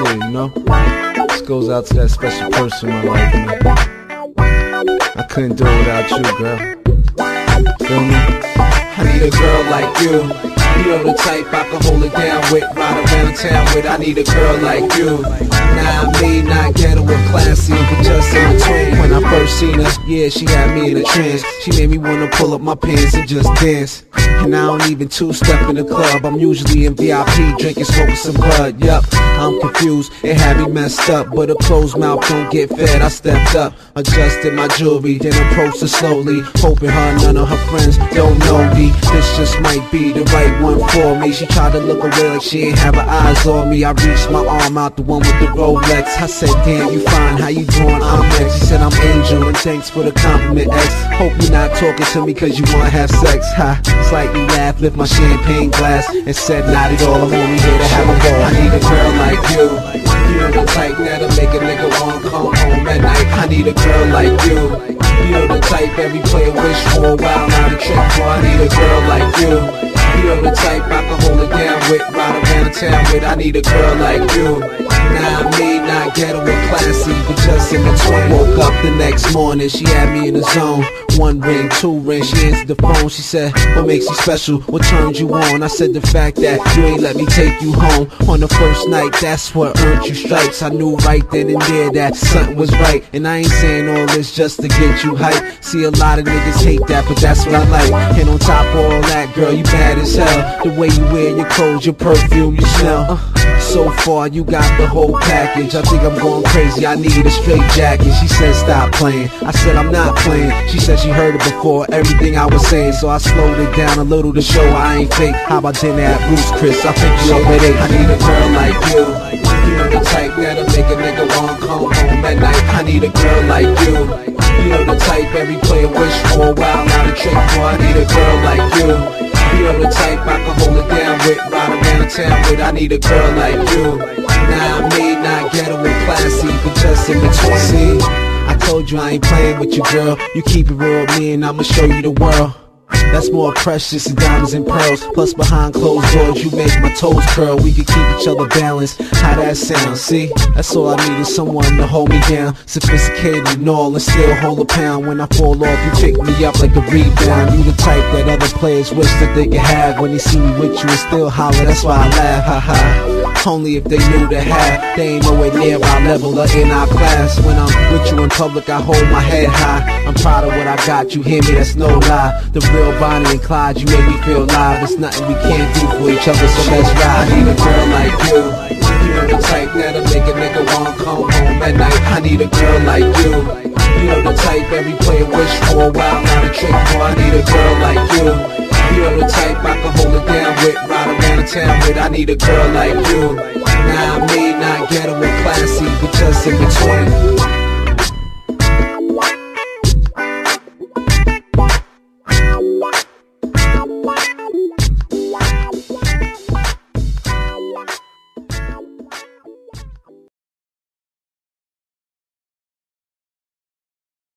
you know? This goes out to that special person in my life, man. I couldn't do it without you, girl. Feel me? I need a girl like you. You know the type I can hold it down with, ride around town with. I need a girl like you. Nah, me not ghetto or classy, but just in between. When I first seen her, yeah, she had me in a trance. She made me wanna pull up my pants and just dance. And I don't even two-step in the club. I'm usually in VIP, drinking, smoking some bud. Yup, I'm confused, it had me messed up. But a closed mouth don't get fed. I stepped up, adjusted my jewelry, then approached her slowly, hoping her none of her friends don't know me. This just might be the right one for me. She tried to look away like she ain't have her eyes on me. I reached my arm out, the one with the Rolex. I said, damn, you fine, how you doing? I'm next. She said, I'm Angel, and thanks for the compliment, X. Hope you're not talking to me cause you wanna have sex, ha. Slightly laughed, lift my champagne glass, and said, not at all, I'm only here to have a ball. I need a girl like you. You know the type that'll make a nigga wanna come home at night. I need a girl like you. You're the type every player wish for a while, not a trick for. I need a girl like you. You know the type I can hold it down with, ride around town with. I need a girl like you. Nah, me not ghetto or classy, but just in between. Woke up the next morning, she had me in the zone. One ring, two ring, she answered the phone. She said, What makes you special? What turns you on? I said, The fact that you ain't let me take you home on the first night. That's what earned you stripes. I knew right then and there that something was right. And I ain't saying all this just to get you hype. See, a lot of niggas hate that, but that's what I like. And on top of all that, girl, you bad as hell. The way you wear your clothes, your perfume, your smell. So far, you got the whole package. I think I'm going crazy. I need a straight jacket. She said, Stop playing. I said, I'm not playing. She said she heard it before, everything I was saying. So I slowed it down a little to show I ain't fake. How about dinner at Ruth's Chris? I think you over there. I need a girl like you. You know the type that'll make a nigga wanna come home at night. I need a girl like you. You know the type every player wish for a while, not a trick for. Town. I need a girl like you. Nah, me not ghetto and classy, but just between. See, I told you I ain't playing with you, girl. You keep it real with me, and I'ma show you the world. That's more precious than diamonds and pearls. Plus behind closed doors, you make my toes curl. We can keep each other balanced. How that sound? See, that's all I need is someone to hold me down. Sophisticated and all, and still hold a pound. When I fall off, you pick me up like a rebound. You the type that other players wish that they could have. When they see me with you and still holler, that's why I laugh. Ha ha. Only if they knew the have. They ain't nowhere near our level or in our class. When I'm with you in public, I hold my head high. I'm proud of what I got. You hear me? That's no lie. The real Bonnie and Clyde, you make me feel alive. There's nothing we can't do for each other, so let's ride. I need a girl like you. You know the type that'll make a nigga wanna come home at night. I need a girl like you. You know the type every player wish for a while, not a trick for. I need a girl like you. You know the type I can hold it down with, ride around town with. I need a girl like you. Nah, me not ghetto and classy, but just in between.